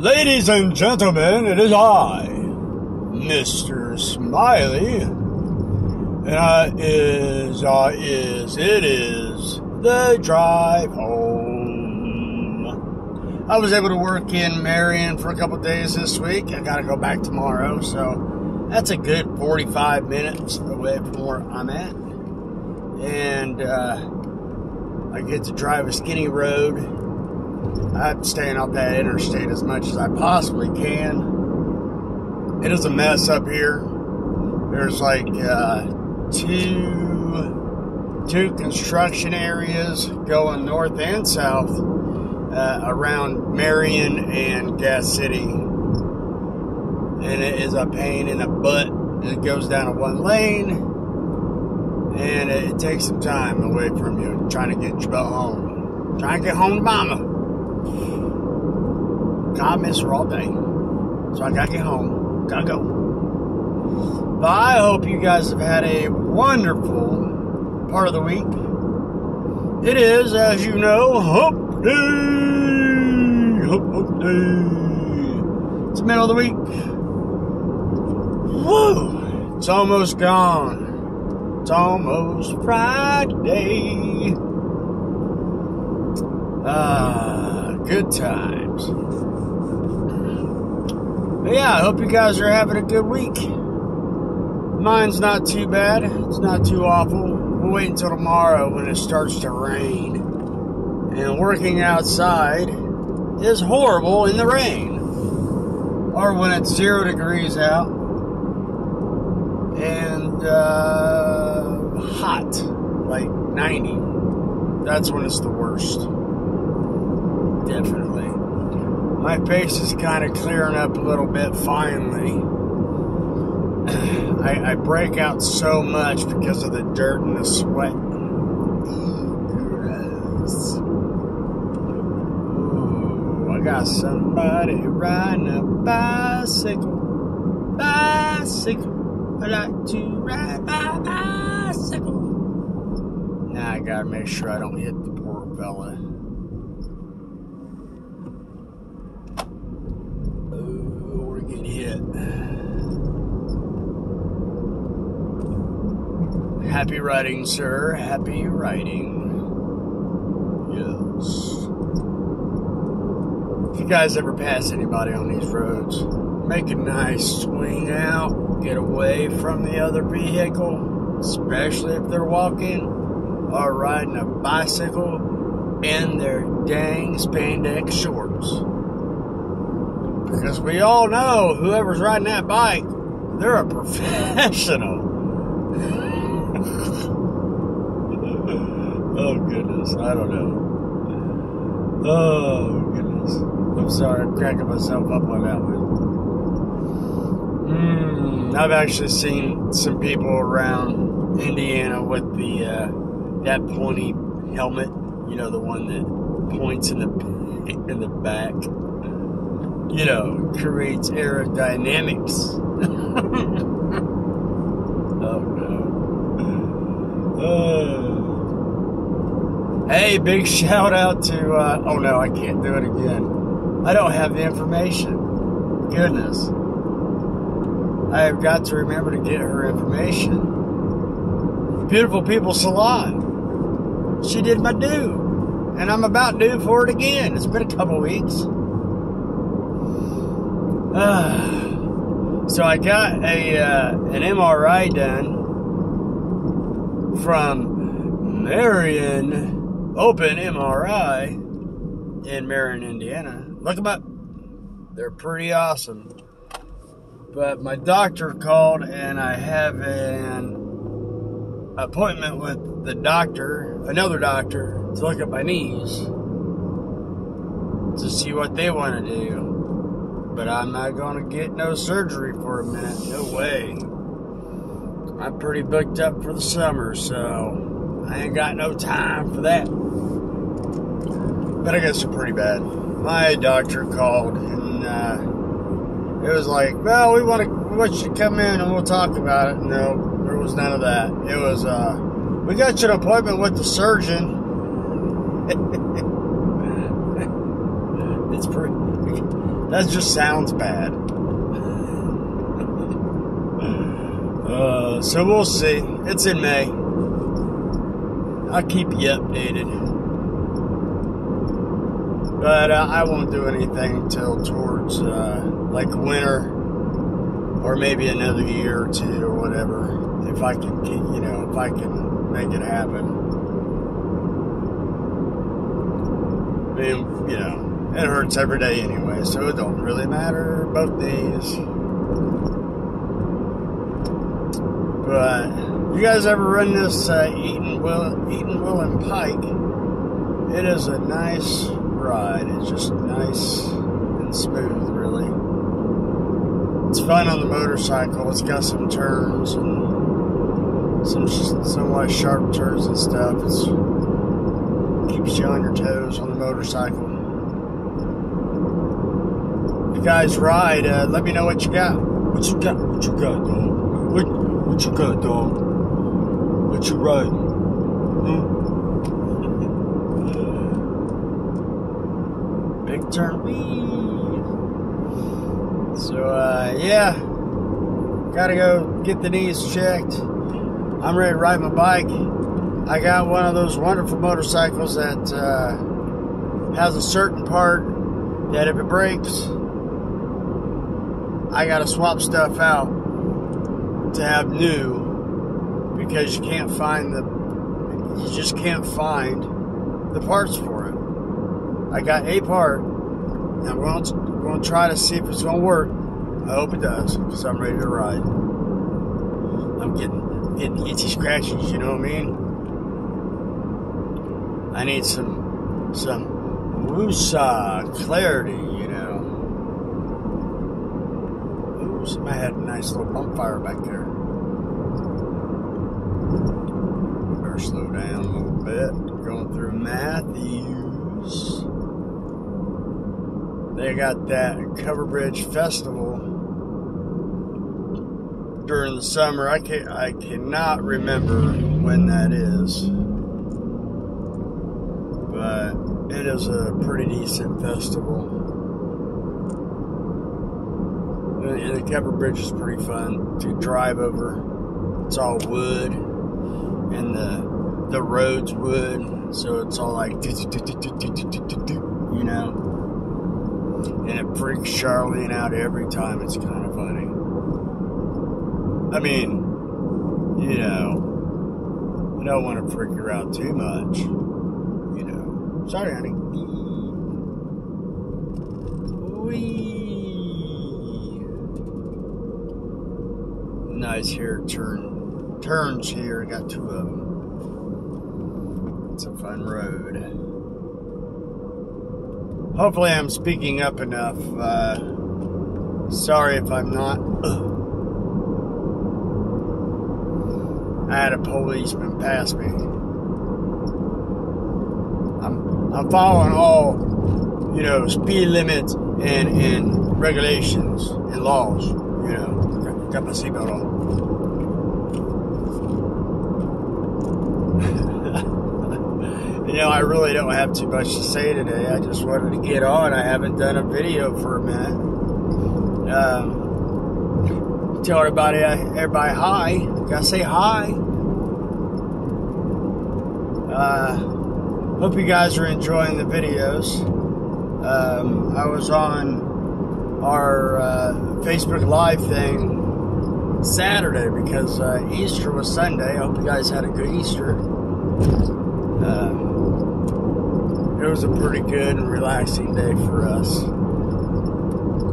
Ladies and gentlemen, it is I, Mr. Smiley. And I is, I is, it is the drive home. I was able to work in Marion for a couple days this week. I gotta go back tomorrow, so that's a good 45 minutes away from where I'm at. And, uh, I get to drive a skinny road I'm staying off that interstate as much as I possibly can. It is a mess up here. There's like uh, two two construction areas going north and south uh, around Marion and Gas City, and it is a pain in the butt. It goes down a one lane, and it, takes some time away from you trying to get you home. Trying to get home to mama. God miss her all day. So I gotta get home. Gotta go. But I hope you guys have had a wonderful part of the week. It is, as you know, Hump Day! Hump, hump Day! It's the middle of the week. Woo! It's almost gone. It's almost Friday. Ah, good times. But yeah, I hope you guys are having a good week. Mine's not too bad. It's not too awful. We'll wait until tomorrow when it starts to rain. And working outside is horrible in the rain. Or when it's zero degrees out and uh, hot, like 90. That's when it's the worst. Definitely. My face is kind of clearing up a little bit finally. I, I break out so much because of the dirt and the sweat. I got somebody riding a bicycle. Bicycle. I like to ride my bicycle. Now I gotta make sure I don't hit the poor fella. Oh, we're getting hit. Happy riding, sir. Happy riding. Yes. If you guys ever pass anybody on these roads, make a nice swing out, get away from the other vehicle, especially if they're walking or riding a bicycle in their dang spandex shorts. Because we all know whoever's riding that bike, they're a professional. oh goodness, I don't know. Oh goodness. I'm sorry, I'm cracking myself up on that one. Mm, I've actually seen some people around Indiana with the uh, that pointy helmet. You know, the one that points in the in the back. You know, creates aerodynamics. oh no. Uh, hey, big shout out to. Uh, oh no, I can't do it again. I don't have the information. Goodness. I have got to remember to get her information. Beautiful People Salon. She did my do. And I'm about due for it again. It's been a couple weeks. so I got a uh, an MRI done from Marion Open MRI in Marion, Indiana. Look them up. They're pretty awesome. But my doctor called and I have an appointment with the doctor, another doctor, to look at my knees to see what they want to do. But I'm not going to get no surgery for a minute. No way. I'm pretty booked up for the summer, so I ain't got no time for that. But I guess they're pretty bad. My doctor called and uh, it was like, well, we want to, we want you to come in and we'll talk about it. No, there was none of that. It was, uh, we got you an appointment with the surgeon. it's pretty, That just sounds bad. Uh, so we'll see. It's in May. I'll keep you updated. But uh, I won't do anything till towards uh, like winter or maybe another year or two or whatever. If I can, you know, if I can make it happen. I mean, you know, it hurts every day anyway, so it don't really matter both days. But you guys ever run this uh, Eaton Will Eaton Wheeling Pike? It is a nice ride. It's just nice and smooth, really. It's fun on the motorcycle. It's got some turns and some somewhat sharp turns and stuff. It's keeps you on your toes on the motorcycle. You guys ride. Uh, let me know what you got. What you got? What you got, dog? What, what you got, dog? What you riding? Hmm? Big turn. So, uh, yeah. Gotta go get the knees checked. I'm ready to ride my bike. I got one of those wonderful motorcycles that uh, has a certain part that if it breaks, I gotta swap stuff out to have new because you can't find the you just can't find the parts for it. I got a part I'm going to, going to try to see if it's going to work. I hope it does because I'm ready to ride. I'm getting getting itchy scratches, you know what I mean? I need some some woosah clarity, Somebody had a nice little bump fire back there. Better slow down a little bit. Going through Matthews. They got that Cover Bridge Festival during the summer. I can I cannot remember when that is, but it is a pretty decent festival. And the Cover Bridge is pretty fun to drive over. It's all wood, and the the road's wood, so it's all like you know. And it freaks Charlene out every time. It's kind of funny. I mean, you know, I don't want to freak her out too much. You know. Sorry, honey. Wee. Nice here turn turns here. Got two of them. It's a fun road. Hopefully, I'm speaking up enough. Uh, sorry if I'm not. I had a policeman pass me. I'm I'm following all, you know, speed limits and and regulations and laws. You know, got my seatbelt on. you know, I really don't have too much to say today. I just wanted to get on. I haven't done a video for a minute. Um, tell everybody, everybody hi. Gotta say hi. Uh, hope you guys are enjoying the videos. Um, I was on our uh, Facebook Live thing Saturday because uh, Easter was Sunday. I hope you guys had a good Easter. Um, it was a pretty good and relaxing day for us.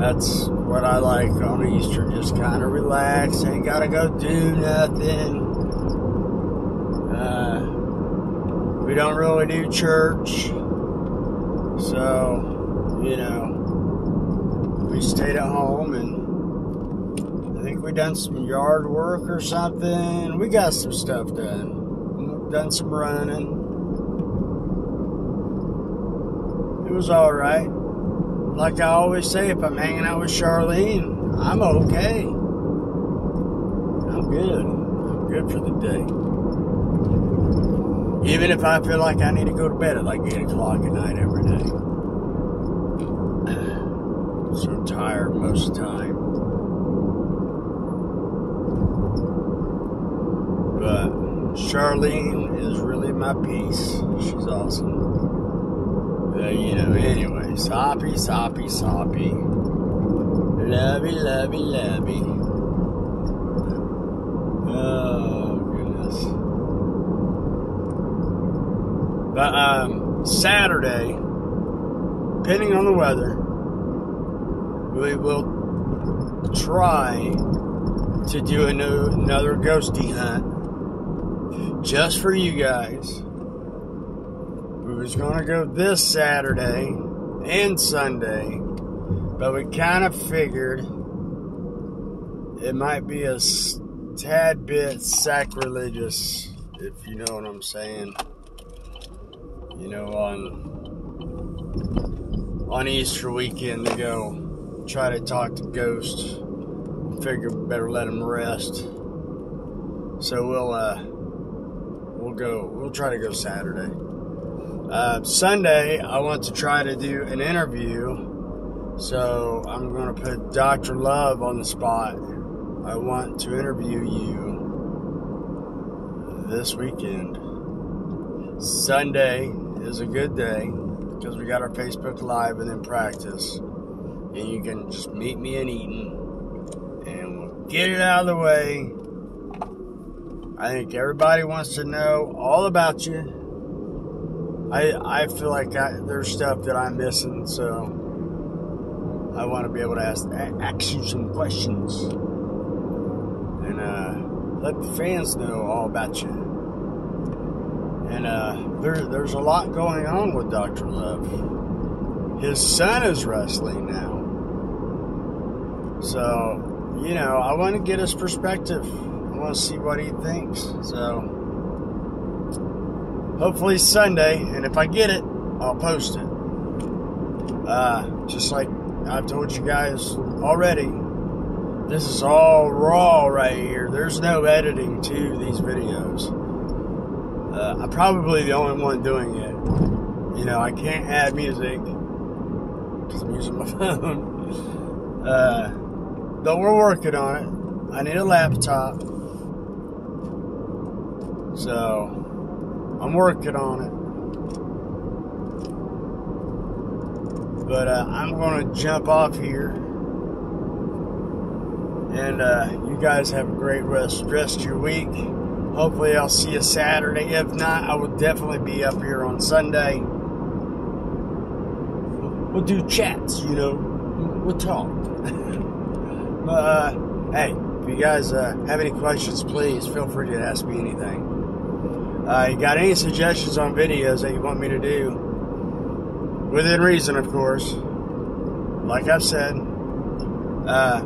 That's what I like on Easter, just kind of relax. Ain't gotta go do nothing. Uh, we don't really do church, so you know, we stayed at home and we done some yard work or something. We got some stuff done. Done some running. It was all right. Like I always say, if I'm hanging out with Charlene, I'm okay. I'm good. I'm good for the day. Even if I feel like I need to go to bed at like 8 o'clock at night every day. so tired most of the time. But Charlene is really my piece. She's awesome. But, you know, anyway, soppy, soppy, soppy. Lovey, lovey, lovey. Oh, goodness. But, um, Saturday, depending on the weather, we will try to do a new, another ghosty hunt just for you guys. We was gonna go this Saturday and Sunday, but we kind of figured it might be a tad bit sacrilegious, if you know what I'm saying. You know, on on Easter weekend to go try to talk to ghosts. Figure better let them rest. So we'll uh, go. We'll try to go Saturday. Uh, Sunday, I want to try to do an interview. So I'm going to put Dr. Love on the spot. I want to interview you this weekend. Sunday is a good day because we got our Facebook Live and then practice. And you can just meet me in Eaton and we'll get it out of the way. I think everybody wants to know all about you. I, I feel like I, there's stuff that I'm missing, so I want to be able to ask, ask you some questions and uh, let the fans know all about you. And uh, there, there's a lot going on with Dr. Love. His son is wrestling now. So, you know, I want to get his perspective. Want to see what he thinks. So, hopefully Sunday, and if I get it, I'll post it. Uh, just like I've told you guys already, this is all raw right here. There's no editing to these videos. Uh, I'm probably the only one doing it. You know, I can't add music because I'm using my phone. Uh, but we're working on it. I need a laptop. So, I'm working on it. But uh, I'm going to jump off here. And uh, you guys have a great rest, rest your week. Hopefully, I'll see you Saturday. If not, I will definitely be up here on Sunday. We'll do chats, you know. We'll talk. but, uh, hey, if you guys uh, have any questions, please feel free to ask me anything. Uh, you got any suggestions on videos that you want me to do? Within reason, of course. Like I've said, uh,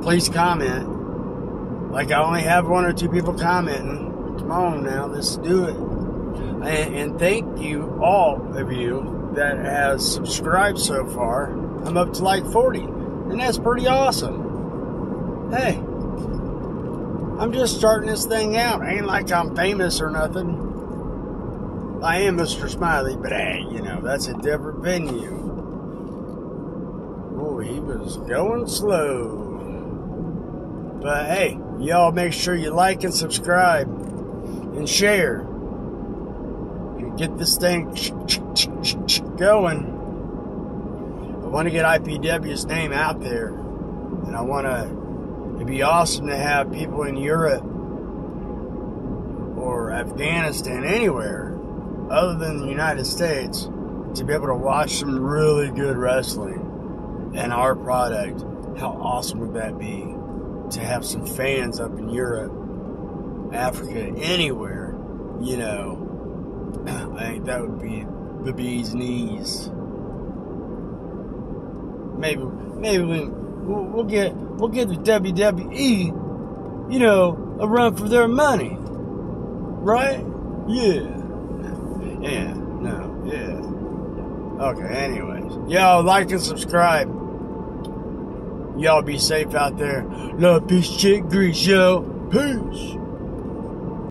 please comment like I only have one or two people commenting. Come on now, let's do it. And, and thank you, all of you that has subscribed so far. I'm up to like 40, and that's pretty awesome. Hey, I'm just starting this thing out. Ain't like I'm famous or nothing. I am Mr. Smiley, but hey, you know, that's a different venue. Oh, he was going slow. But hey, y'all make sure you like and subscribe and share. And get this thing going. I want to get IPW's name out there. And I want to, be awesome to have people in Europe or Afghanistan, anywhere other than the United States, to be able to watch some really good wrestling and our product. How awesome would that be? to have some fans up in Europe, Africa, anywhere, you know, I think that would be the bee's knees. Maybe, maybe we, we'll get we'll get the WWE, you know, a run for their money, right? Yeah, yeah, no, yeah. Okay, anyways, y'all like and subscribe. Y'all be safe out there. Love, peace, chick, grease, yo. Peace.